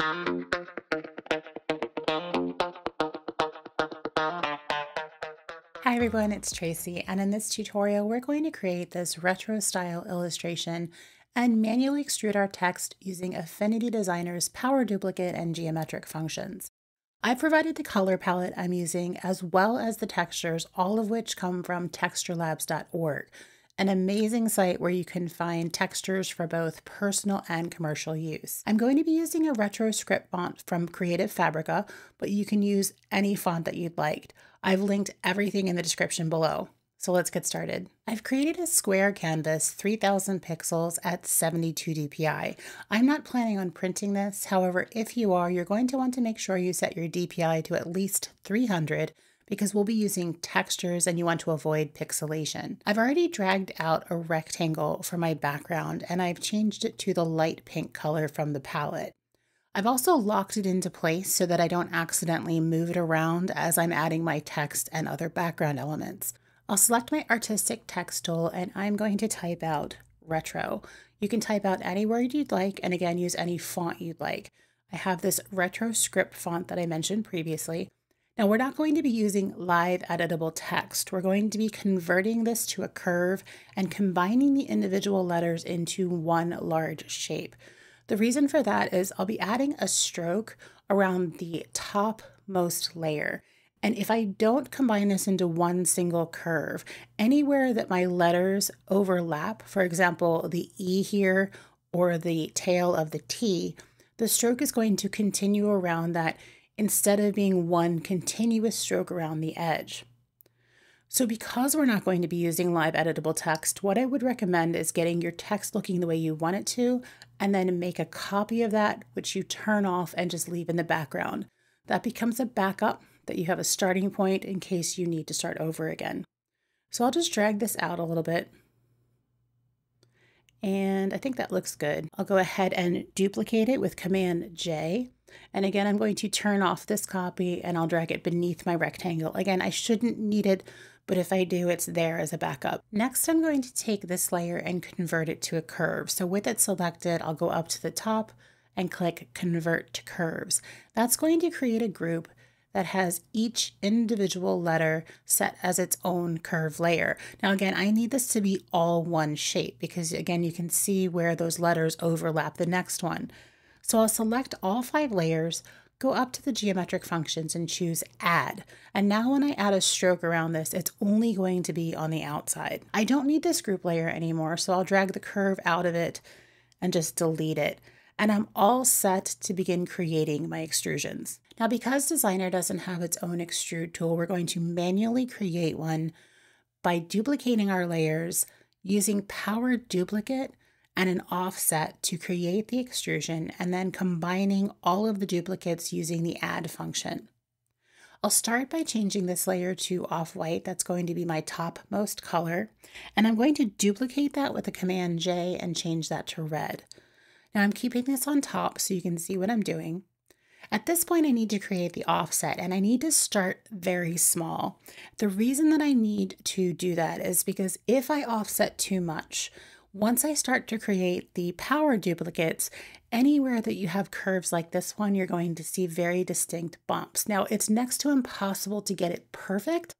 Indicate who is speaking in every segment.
Speaker 1: Hi everyone, it's Tracey, and in this tutorial we're going to create this retro style illustration and manually extrude our text using Affinity Designer's Power Duplicate and Geometric functions. I've provided the color palette I'm using as well as the textures, all of which come from texturelabs.org, an amazing site where you can find textures for both personal and commercial use. I'm going to be using a retro script font from Creative Fabrica, but you can use any font that you'd like. I've linked everything in the description below. So let's get started. I've created a square canvas 3000 pixels at 72 dpi. I'm not planning on printing this. However, if you are, you're going to want to make sure you set your dpi to at least 300 because we'll be using textures and you want to avoid pixelation. I've already dragged out a rectangle for my background and I've changed it to the light pink color from the palette. I've also locked it into place so that I don't accidentally move it around as I'm adding my text and other background elements. I'll select my artistic text tool and I'm going to type out retro. You can type out any word you'd like and again use any font you'd like. I have this retro script font that I mentioned previously. Now we're not going to be using live editable text. We're going to be converting this to a curve and combining the individual letters into one large shape. The reason for that is I'll be adding a stroke around the topmost layer. And if I don't combine this into one single curve, anywhere that my letters overlap, for example, the E here or the tail of the T, the stroke is going to continue around that instead of being one continuous stroke around the edge. So because we're not going to be using live editable text, what I would recommend is getting your text looking the way you want it to, and then make a copy of that, which you turn off and just leave in the background. That becomes a backup that you have a starting point in case you need to start over again. So I'll just drag this out a little bit. And I think that looks good. I'll go ahead and duplicate it with Command J. And again, I'm going to turn off this copy and I'll drag it beneath my rectangle. Again, I shouldn't need it but if I do, it's there as a backup. Next, I'm going to take this layer and convert it to a curve. So with it selected, I'll go up to the top and click Convert to Curves. That's going to create a group that has each individual letter set as its own curve layer. Now again, I need this to be all one shape because again, you can see where those letters overlap the next one. So I'll select all five layers, go up to the geometric functions and choose add. And now when I add a stroke around this, it's only going to be on the outside. I don't need this group layer anymore, so I'll drag the curve out of it and just delete it. And I'm all set to begin creating my extrusions. Now, because Designer doesn't have its own extrude tool, we're going to manually create one by duplicating our layers using Power Duplicate and an offset to create the extrusion and then combining all of the duplicates using the add function. I'll start by changing this layer to off-white. That's going to be my topmost color. And I'm going to duplicate that with the Command J and change that to red. Now I'm keeping this on top so you can see what I'm doing. At this point, I need to create the offset and I need to start very small. The reason that I need to do that is because if I offset too much, once I start to create the power duplicates, anywhere that you have curves like this one, you're going to see very distinct bumps. Now, it's next to impossible to get it perfect,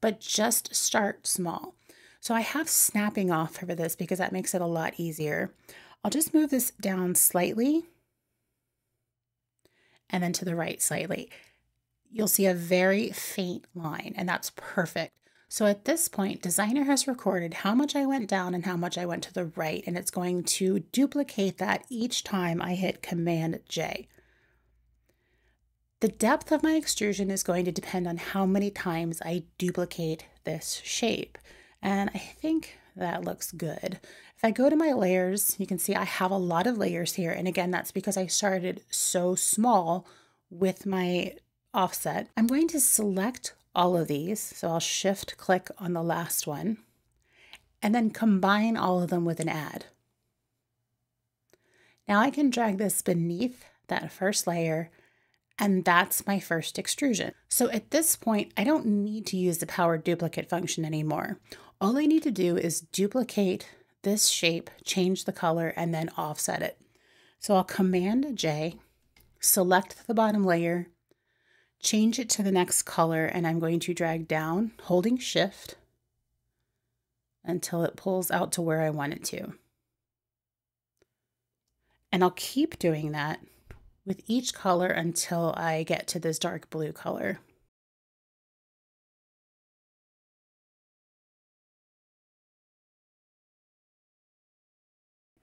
Speaker 1: but just start small. So I have snapping off for this because that makes it a lot easier. I'll just move this down slightly and then to the right slightly. You'll see a very faint line and that's perfect. So at this point, Designer has recorded how much I went down and how much I went to the right, and it's going to duplicate that each time I hit Command J. The depth of my extrusion is going to depend on how many times I duplicate this shape. And I think that looks good. If I go to my layers, you can see I have a lot of layers here. And again, that's because I started so small with my offset. I'm going to select all of these. So I'll shift click on the last one and then combine all of them with an add. Now I can drag this beneath that first layer and that's my first extrusion. So at this point, I don't need to use the power duplicate function anymore. All I need to do is duplicate this shape, change the color, and then offset it. So I'll Command J, select the bottom layer, change it to the next color, and I'm going to drag down, holding shift until it pulls out to where I want it to. And I'll keep doing that with each color until I get to this dark blue color.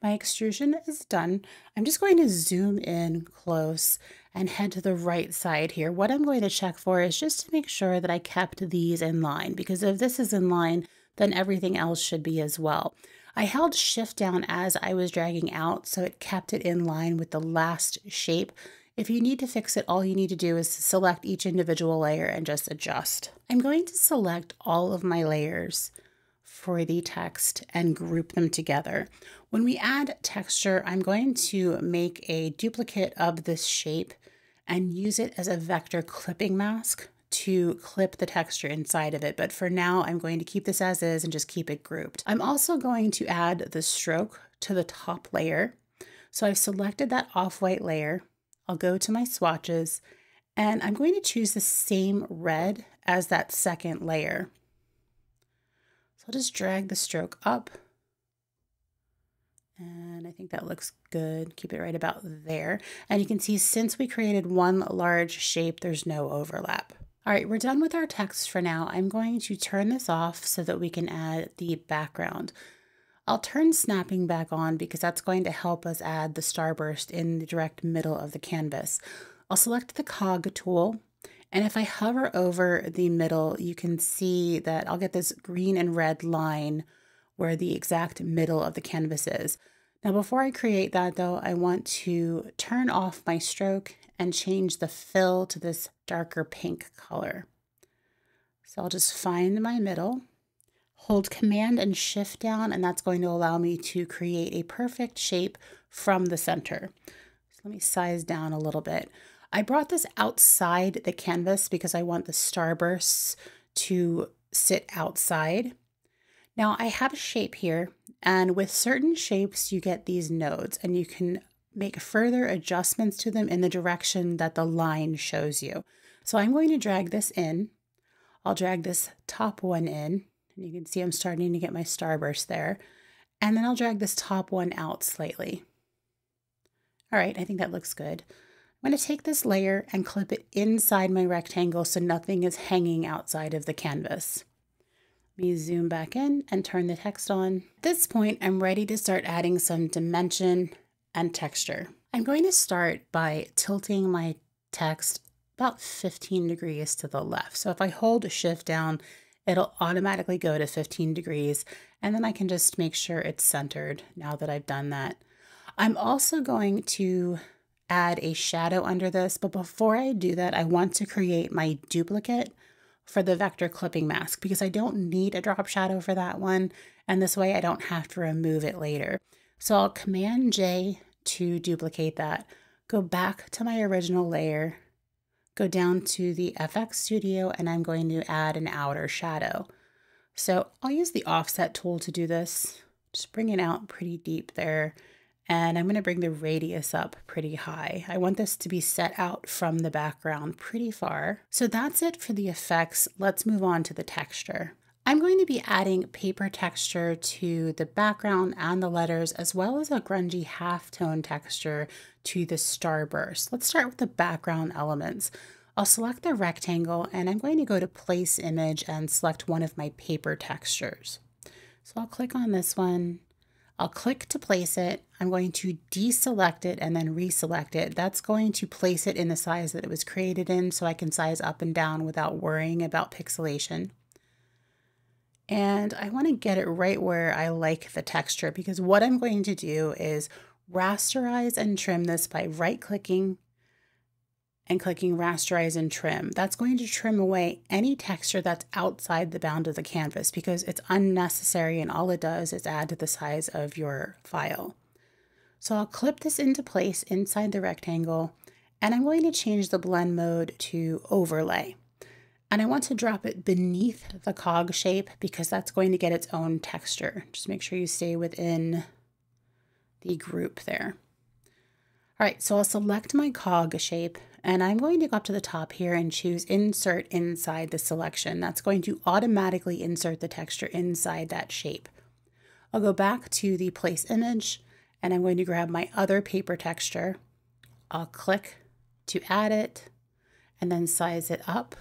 Speaker 1: My extrusion is done. I'm just going to zoom in close and head to the right side here. What I'm going to check for is just to make sure that I kept these in line because if this is in line, then everything else should be as well. I held shift down as I was dragging out so it kept it in line with the last shape. If you need to fix it, all you need to do is select each individual layer and just adjust. I'm going to select all of my layers for the text and group them together. When we add texture, I'm going to make a duplicate of this shape and use it as a vector clipping mask to clip the texture inside of it. But for now, I'm going to keep this as is and just keep it grouped. I'm also going to add the stroke to the top layer. So I've selected that off-white layer. I'll go to my swatches and I'm going to choose the same red as that second layer. So I'll just drag the stroke up. And I think that looks good. Keep it right about there. And you can see since we created one large shape, there's no overlap. All right, we're done with our text for now. I'm going to turn this off so that we can add the background. I'll turn snapping back on because that's going to help us add the starburst in the direct middle of the canvas. I'll select the cog tool and if I hover over the middle, you can see that I'll get this green and red line where the exact middle of the canvas is. Now, before I create that though, I want to turn off my stroke and change the fill to this darker pink color. So I'll just find my middle, hold command and shift down, and that's going to allow me to create a perfect shape from the center. So let me size down a little bit. I brought this outside the canvas because I want the starbursts to sit outside. Now I have a shape here and with certain shapes you get these nodes and you can make further adjustments to them in the direction that the line shows you. So I'm going to drag this in. I'll drag this top one in and you can see I'm starting to get my starburst there. And then I'll drag this top one out slightly. All right, I think that looks good. I'm going to take this layer and clip it inside my rectangle so nothing is hanging outside of the canvas. Let me zoom back in and turn the text on. At this point, I'm ready to start adding some dimension and texture. I'm going to start by tilting my text about 15 degrees to the left. So if I hold shift down, it'll automatically go to 15 degrees and then I can just make sure it's centered now that I've done that. I'm also going to add a shadow under this, but before I do that, I want to create my duplicate for the vector clipping mask because I don't need a drop shadow for that one. And this way I don't have to remove it later. So I'll Command J to duplicate that, go back to my original layer, go down to the FX Studio, and I'm going to add an outer shadow. So I'll use the offset tool to do this. Just bring it out pretty deep there and I'm going to bring the radius up pretty high. I want this to be set out from the background pretty far. So that's it for the effects. Let's move on to the texture. I'm going to be adding paper texture to the background and the letters, as well as a grungy halftone texture to the starburst. Let's start with the background elements. I'll select the rectangle and I'm going to go to place image and select one of my paper textures. So I'll click on this one I'll click to place it. I'm going to deselect it and then reselect it. That's going to place it in the size that it was created in so I can size up and down without worrying about pixelation. And I want to get it right where I like the texture because what I'm going to do is rasterize and trim this by right clicking and clicking rasterize and trim. That's going to trim away any texture that's outside the bound of the canvas because it's unnecessary and all it does is add to the size of your file. So I'll clip this into place inside the rectangle and I'm going to change the blend mode to overlay. And I want to drop it beneath the cog shape because that's going to get its own texture. Just make sure you stay within the group there. All right, so I'll select my cog shape and I'm going to go up to the top here and choose insert inside the selection. That's going to automatically insert the texture inside that shape. I'll go back to the place image and I'm going to grab my other paper texture. I'll click to add it and then size it up.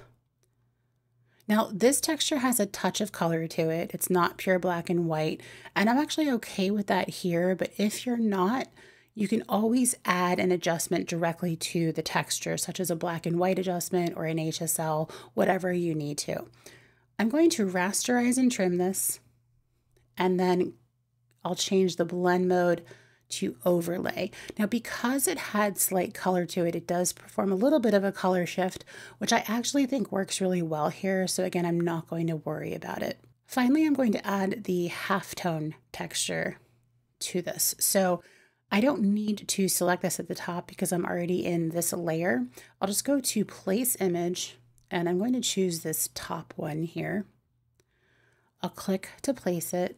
Speaker 1: Now, this texture has a touch of color to it. It's not pure black and white, and I'm actually okay with that here, but if you're not, you can always add an adjustment directly to the texture, such as a black and white adjustment or an HSL, whatever you need to. I'm going to rasterize and trim this, and then I'll change the blend mode to overlay. Now, because it had slight color to it, it does perform a little bit of a color shift, which I actually think works really well here. So again, I'm not going to worry about it. Finally, I'm going to add the halftone texture to this. So I don't need to select this at the top because I'm already in this layer. I'll just go to place image and I'm going to choose this top one here. I'll click to place it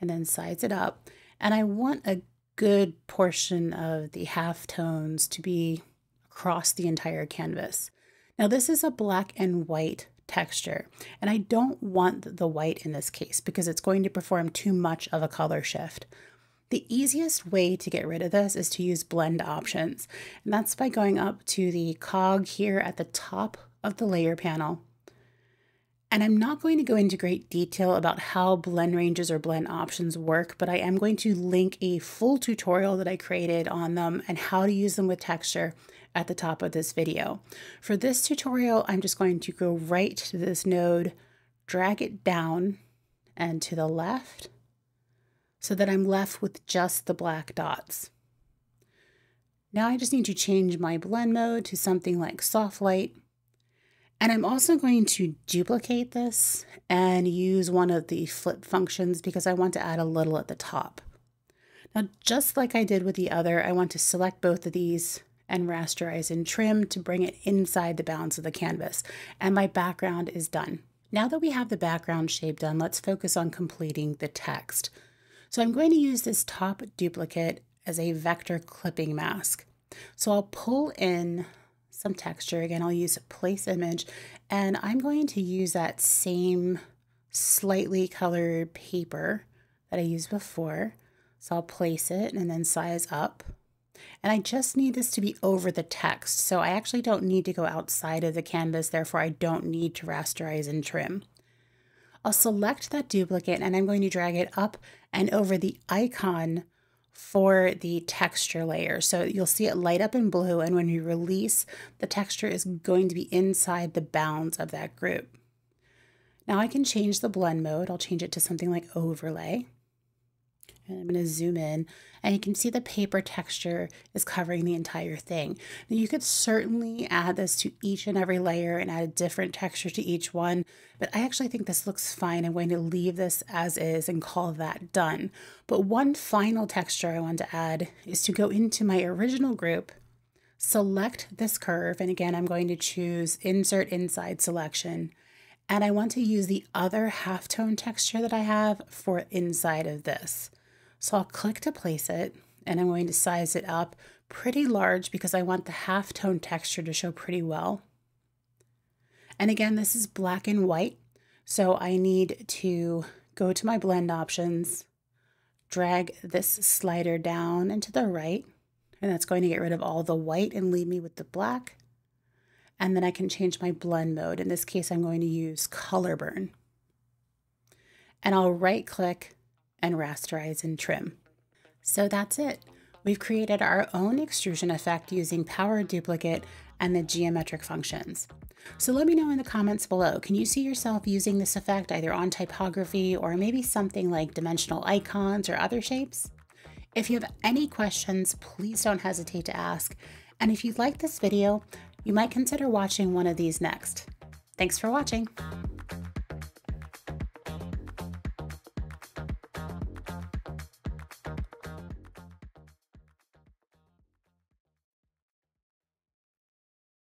Speaker 1: and then size it up. And I want a good portion of the half tones to be across the entire canvas. Now this is a black and white texture, and I don't want the white in this case because it's going to perform too much of a color shift. The easiest way to get rid of this is to use blend options, and that's by going up to the cog here at the top of the layer panel. And I'm not going to go into great detail about how blend ranges or blend options work, but I am going to link a full tutorial that I created on them and how to use them with texture at the top of this video. For this tutorial, I'm just going to go right to this node, drag it down and to the left, so that I'm left with just the black dots. Now I just need to change my blend mode to something like soft light. And I'm also going to duplicate this and use one of the flip functions because I want to add a little at the top. Now, just like I did with the other, I want to select both of these and rasterize and trim to bring it inside the bounds of the canvas. And my background is done. Now that we have the background shape done, let's focus on completing the text. So I'm going to use this top duplicate as a vector clipping mask. So I'll pull in some texture. Again, I'll use place image and I'm going to use that same slightly colored paper that I used before. So I'll place it and then size up. And I just need this to be over the text. So I actually don't need to go outside of the canvas. Therefore, I don't need to rasterize and trim. I'll select that duplicate and I'm going to drag it up and over the icon for the texture layer. So you'll see it light up in blue and when you release, the texture is going to be inside the bounds of that group. Now I can change the blend mode. I'll change it to something like overlay. And I'm going to zoom in and you can see the paper texture is covering the entire thing. Now you could certainly add this to each and every layer and add a different texture to each one, but I actually think this looks fine. I'm going to leave this as is and call that done. But one final texture I want to add is to go into my original group, select this curve, and again, I'm going to choose Insert Inside Selection, and I want to use the other halftone texture that I have for inside of this. So I'll click to place it and I'm going to size it up pretty large because I want the halftone texture to show pretty well. And again, this is black and white. So I need to go to my blend options, drag this slider down and to the right, and that's going to get rid of all the white and leave me with the black. And then I can change my blend mode. In this case, I'm going to use color burn. And I'll right click and rasterize and trim. So that's it. We've created our own extrusion effect using Power Duplicate and the geometric functions. So let me know in the comments below, can you see yourself using this effect either on typography or maybe something like dimensional icons or other shapes? If you have any questions, please don't hesitate to ask. And if you like this video, you might consider watching one of these next. Thanks for watching.